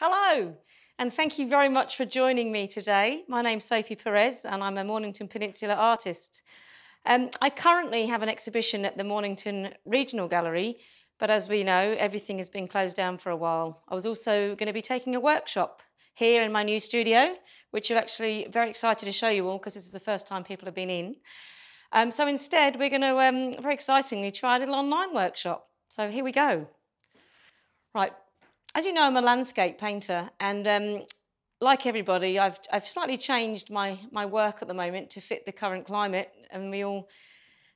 Hello, and thank you very much for joining me today. My name's Sophie Perez, and I'm a Mornington Peninsula artist. Um, I currently have an exhibition at the Mornington Regional Gallery, but as we know, everything has been closed down for a while. I was also going to be taking a workshop here in my new studio, which I'm actually very excited to show you all because this is the first time people have been in. Um, so instead, we're going to, um, very excitingly, try a little online workshop. So here we go. Right, as you know, I'm a landscape painter, and um, like everybody, I've, I've slightly changed my, my work at the moment to fit the current climate, and we all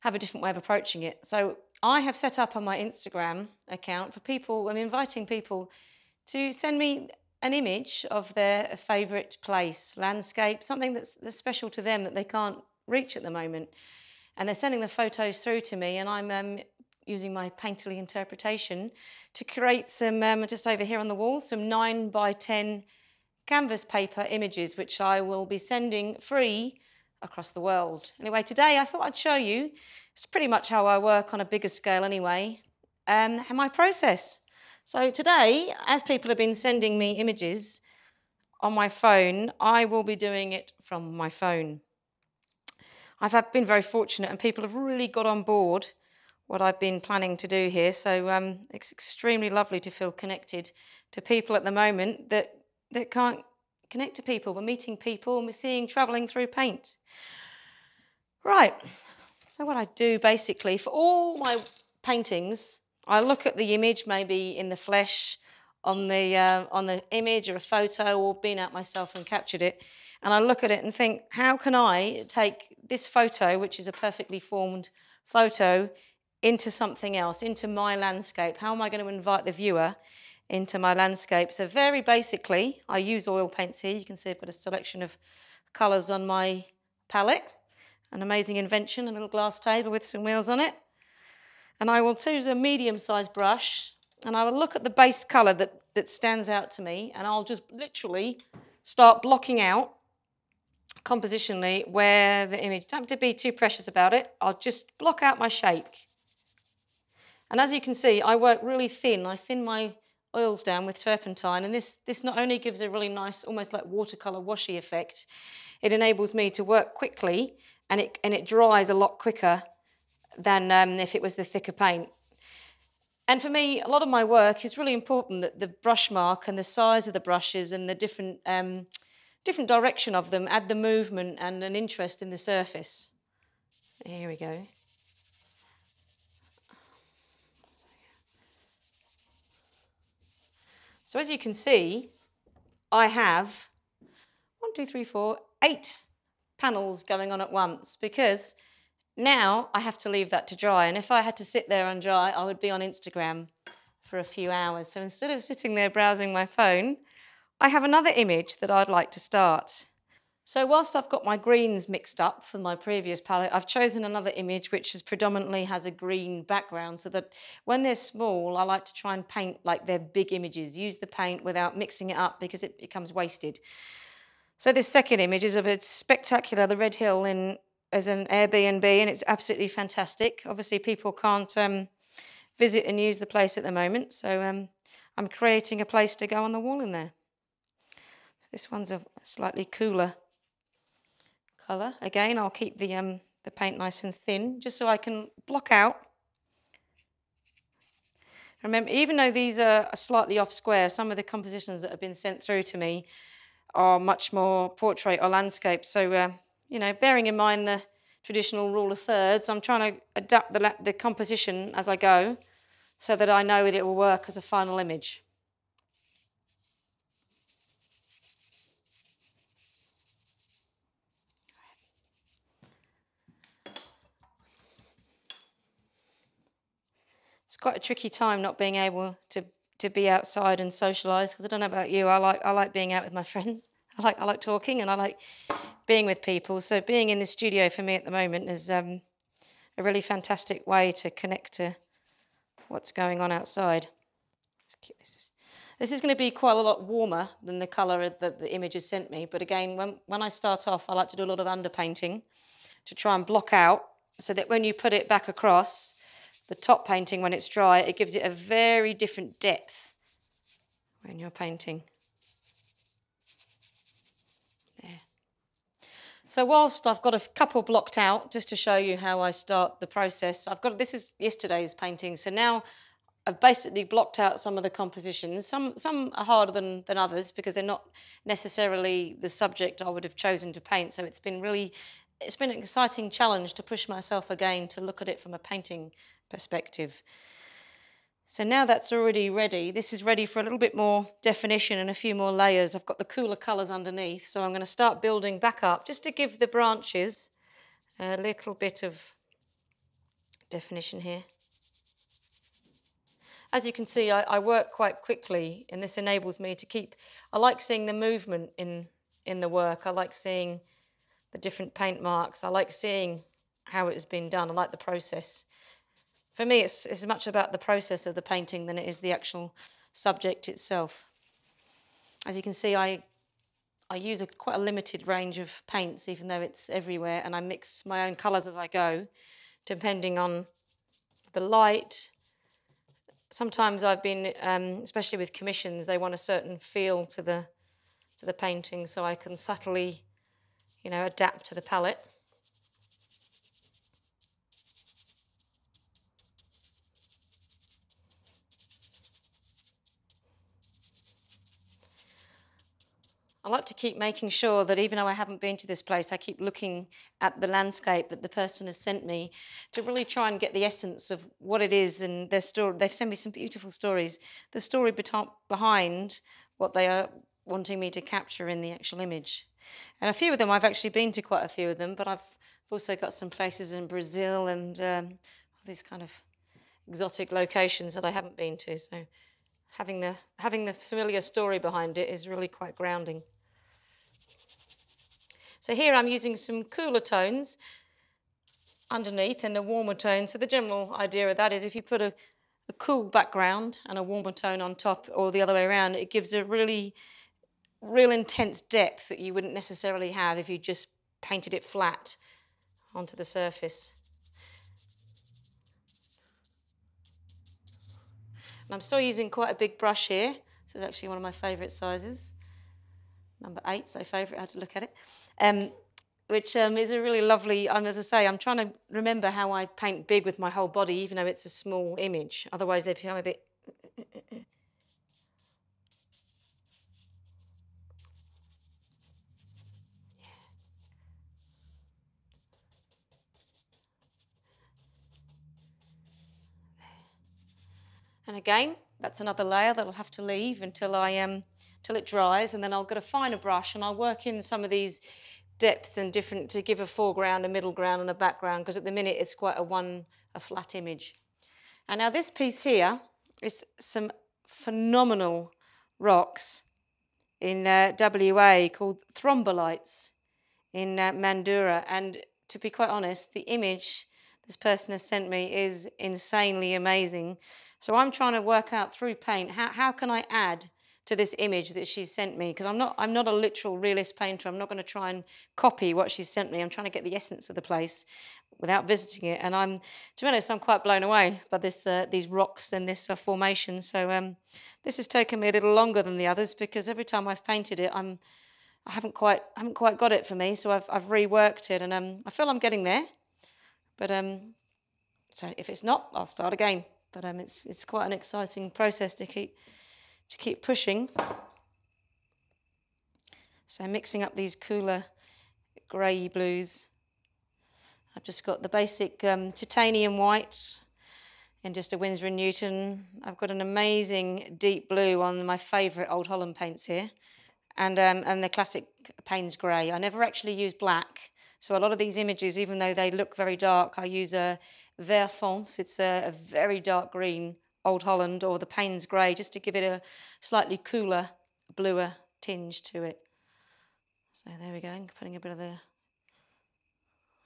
have a different way of approaching it. So I have set up on my Instagram account for people, I'm inviting people to send me an image of their favourite place, landscape, something that's, that's special to them that they can't reach at the moment. And they're sending the photos through to me, and I'm um, using my painterly interpretation to create some, um, just over here on the wall, some 9 by 10 canvas paper images, which I will be sending free across the world. Anyway, today I thought I'd show you, it's pretty much how I work on a bigger scale anyway, um, and my process. So today, as people have been sending me images on my phone, I will be doing it from my phone. I've been very fortunate and people have really got on board what I've been planning to do here. So um, it's extremely lovely to feel connected to people at the moment that, that can't connect to people. We're meeting people and we're seeing travelling through paint. Right, so what I do basically for all my paintings, I look at the image maybe in the flesh, on the, uh, on the image or a photo or been out myself and captured it. And I look at it and think, how can I take this photo, which is a perfectly formed photo, into something else, into my landscape? How am I going to invite the viewer into my landscape? So very basically, I use oil paints here. You can see I've got a selection of colours on my palette. An amazing invention, a little glass table with some wheels on it. And I will choose a medium-sized brush and I will look at the base colour that, that stands out to me and I'll just literally start blocking out compositionally where the image, don't have to be too precious about it, I'll just block out my shape. And as you can see, I work really thin. I thin my oils down with turpentine, and this, this not only gives a really nice, almost like watercolour washy effect, it enables me to work quickly, and it, and it dries a lot quicker than um, if it was the thicker paint. And for me, a lot of my work is really important that the brush mark and the size of the brushes and the different, um, different direction of them add the movement and an interest in the surface. Here we go. So as you can see, I have one, two, three, four, eight panels going on at once because now I have to leave that to dry. And if I had to sit there and dry, I would be on Instagram for a few hours. So instead of sitting there browsing my phone, I have another image that I'd like to start. So whilst I've got my greens mixed up from my previous palette, I've chosen another image which is predominantly has a green background so that when they're small, I like to try and paint like they're big images, use the paint without mixing it up because it becomes wasted. So this second image is of a spectacular, the Red Hill in as an Airbnb and it's absolutely fantastic. Obviously people can't um, visit and use the place at the moment, so um, I'm creating a place to go on the wall in there. This one's a slightly cooler colour. Again, I'll keep the, um, the paint nice and thin, just so I can block out. Remember, even though these are slightly off square, some of the compositions that have been sent through to me are much more portrait or landscape. So, uh, you know, bearing in mind the traditional rule of thirds, I'm trying to adapt the, the composition as I go so that I know that it will work as a final image. Quite a tricky time not being able to to be outside and socialise because I don't know about you. I like I like being out with my friends. I like I like talking and I like being with people. So being in the studio for me at the moment is um, a really fantastic way to connect to what's going on outside. This. This is going to be quite a lot warmer than the colour that the image has sent me. But again, when, when I start off, I like to do a lot of underpainting to try and block out so that when you put it back across, the top painting, when it's dry, it gives it a very different depth when you're painting. There. So whilst I've got a couple blocked out, just to show you how I start the process, I've got, this is yesterday's painting, so now I've basically blocked out some of the compositions. Some some are harder than, than others because they're not necessarily the subject I would have chosen to paint. So it's been really it's been an exciting challenge to push myself again to look at it from a painting perspective. So now that's already ready, this is ready for a little bit more definition and a few more layers. I've got the cooler colours underneath, so I'm going to start building back up just to give the branches a little bit of definition here. As you can see, I, I work quite quickly and this enables me to keep, I like seeing the movement in, in the work. I like seeing the different paint marks. I like seeing how it has been done. I like the process for me, it's, much about the process of the painting than it is the actual subject itself. As you can see, I, I use a, quite a limited range of paints, even though it's everywhere, and I mix my own colours as I go, depending on the light. Sometimes I've been, um, especially with commissions, they want a certain feel to the, to the painting, so I can subtly, you know, adapt to the palette. I like to keep making sure that even though I haven't been to this place, I keep looking at the landscape that the person has sent me to really try and get the essence of what it is and their story. They've sent me some beautiful stories. The story behind what they are wanting me to capture in the actual image. And a few of them, I've actually been to quite a few of them, but I've also got some places in Brazil and um, these kind of exotic locations that I haven't been to. So having the, having the familiar story behind it is really quite grounding. So here I'm using some cooler tones underneath and a warmer tone. So the general idea of that is if you put a, a cool background and a warmer tone on top or the other way around, it gives a really, real intense depth that you wouldn't necessarily have if you just painted it flat onto the surface. And I'm still using quite a big brush here. This is actually one of my favourite sizes. Number eight, so favourite, I had to look at it. Um, which um, is a really lovely, um, as I say, I'm trying to remember how I paint big with my whole body, even though it's a small image. Otherwise they become a bit... And again, that's another layer that I'll have to leave until I um, till it dries, and then I'll get a finer brush and I'll work in some of these depths and different to give a foreground, a middle ground, and a background, because at the minute it's quite a one, a flat image. And now this piece here is some phenomenal rocks in uh, WA called thrombolites in uh, Mandurah. And to be quite honest, the image this person has sent me is insanely amazing. So I'm trying to work out through paint, how, how can I add to this image that she's sent me? Because I'm not, I'm not a literal realist painter. I'm not going to try and copy what she's sent me. I'm trying to get the essence of the place without visiting it. And I'm, to be honest, I'm quite blown away by this, uh, these rocks and this uh, formation. So um, this has taken me a little longer than the others because every time I've painted it, I'm, I haven't quite, haven't quite got it for me. So I've, I've reworked it and um, I feel I'm getting there. But um, so if it's not, I'll start again. But um, it's it's quite an exciting process to keep to keep pushing. So mixing up these cooler grey blues. I've just got the basic um, titanium white and just a Winsor & Newton. I've got an amazing deep blue on my favourite Old Holland paints here and, um, and the classic Payne's grey. I never actually use black so a lot of these images, even though they look very dark, I use a vert fonce. It's a, a very dark green Old Holland or the Payne's Grey just to give it a slightly cooler, bluer tinge to it. So there we go, putting a bit of the...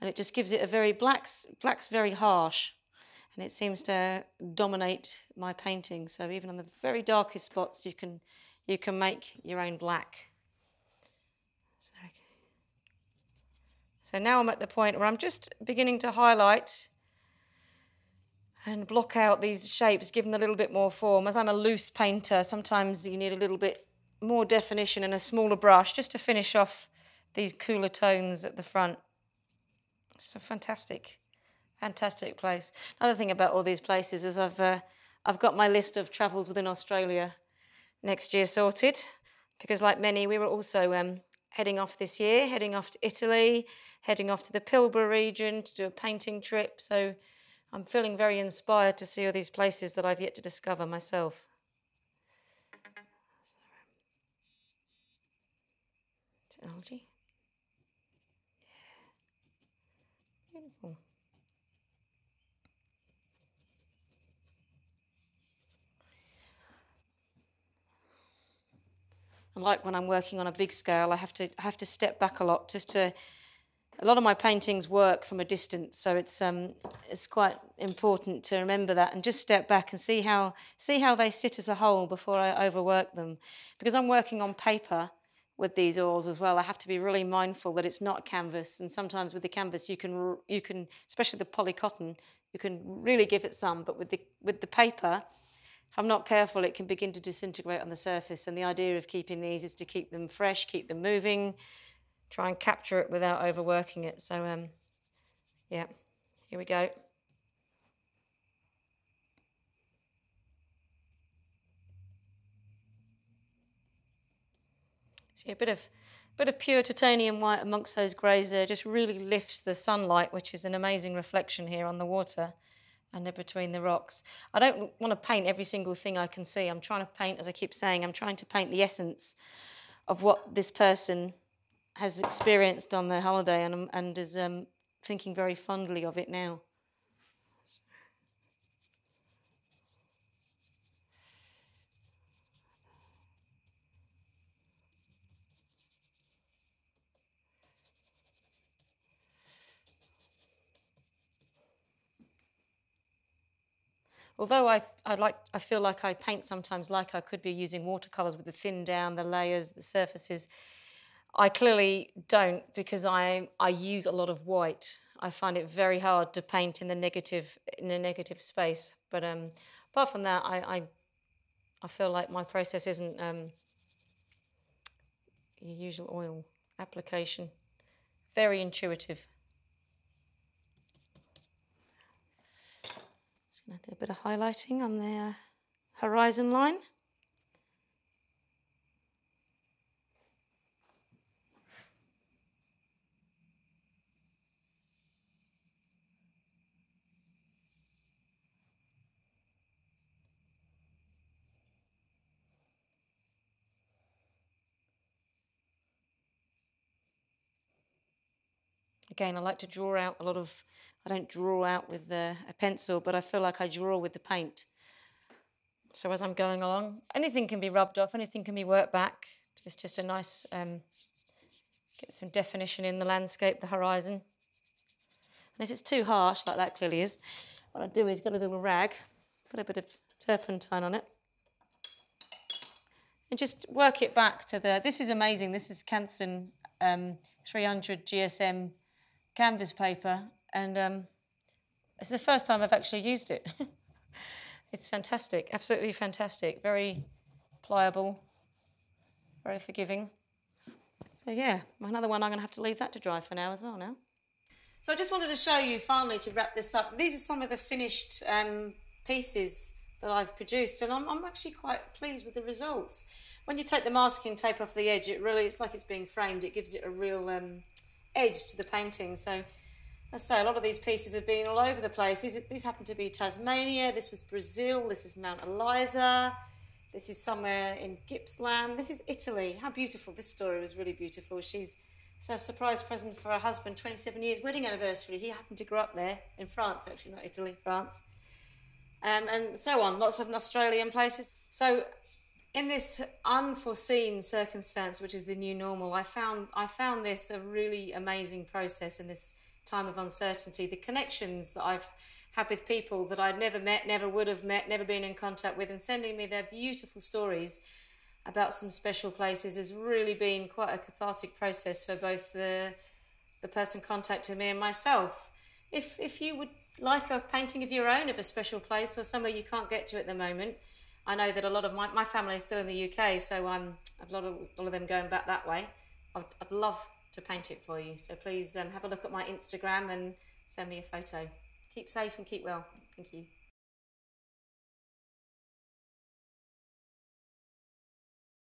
And it just gives it a very... Black's, black's very harsh and it seems to dominate my painting. So even on the very darkest spots, you can, you can make your own black. So, okay. So now I'm at the point where I'm just beginning to highlight and block out these shapes, give them a little bit more form. As I'm a loose painter, sometimes you need a little bit more definition and a smaller brush just to finish off these cooler tones at the front. It's a fantastic, fantastic place. Another thing about all these places is I've uh, I've got my list of travels within Australia next year sorted because, like many, we were also um, heading off this year, heading off to Italy, heading off to the Pilbara region to do a painting trip. So I'm feeling very inspired to see all these places that I've yet to discover myself. Technology. Yeah. Beautiful. And like when I'm working on a big scale, I have to I have to step back a lot just to. A lot of my paintings work from a distance, so it's um, it's quite important to remember that and just step back and see how see how they sit as a whole before I overwork them. Because I'm working on paper with these oils as well, I have to be really mindful that it's not canvas. And sometimes with the canvas, you can you can, especially the poly cotton, you can really give it some. But with the with the paper, if I'm not careful, it can begin to disintegrate on the surface. And the idea of keeping these is to keep them fresh, keep them moving, try and capture it without overworking it. So, um, yeah, here we go. See a bit of bit of pure titanium white amongst those greys there just really lifts the sunlight, which is an amazing reflection here on the water and between the rocks. I don't want to paint every single thing I can see. I'm trying to paint, as I keep saying, I'm trying to paint the essence of what this person has experienced on their holiday and, and is um, thinking very fondly of it now. although I, I like I feel like I paint sometimes like I could be using watercolors with the thin down, the layers, the surfaces. I clearly don't because I I use a lot of white. I find it very hard to paint in the negative in a negative space. But um, apart from that, I, I I feel like my process isn't um, your usual oil application. Very intuitive. Just to do a bit of highlighting on the horizon line. Again, I like to draw out a lot of I don't draw out with the, a pencil, but I feel like I draw with the paint. So as I'm going along, anything can be rubbed off, anything can be worked back. It's just a nice, um, get some definition in the landscape, the horizon. And if it's too harsh, like that clearly is, what I do is get a little rag, put a bit of turpentine on it, and just work it back to the, this is amazing, this is Canson um, 300 GSM canvas paper, and um, it's the first time I've actually used it. it's fantastic, absolutely fantastic. Very pliable, very forgiving. So yeah, another one I'm going to have to leave that to dry for now as well now. So I just wanted to show you finally to wrap this up. These are some of the finished um, pieces that I've produced and I'm, I'm, actually quite pleased with the results. When you take the masking tape off the edge, it really, it's like it's being framed. It gives it a real um, edge to the painting. So as I say, a lot of these pieces have been all over the place. These, these happen to be Tasmania, this was Brazil, this is Mount Eliza, this is somewhere in Gippsland, this is Italy. How beautiful, this story was really beautiful. She's it's a surprise present for her husband, 27 years wedding anniversary. He happened to grow up there in France, actually, not Italy, France. Um, and so on, lots of Australian places. So in this unforeseen circumstance, which is the new normal, I found I found this a really amazing process in this time of uncertainty, the connections that I've had with people that I'd never met, never would have met, never been in contact with, and sending me their beautiful stories about some special places has really been quite a cathartic process for both the the person contacting me and myself. If if you would like a painting of your own of a special place or somewhere you can't get to at the moment, I know that a lot of my, my family is still in the UK, so um, a lot of all of them going back that way. I'd, I'd love to paint it for you. So please um, have a look at my Instagram and send me a photo. Keep safe and keep well. Thank you.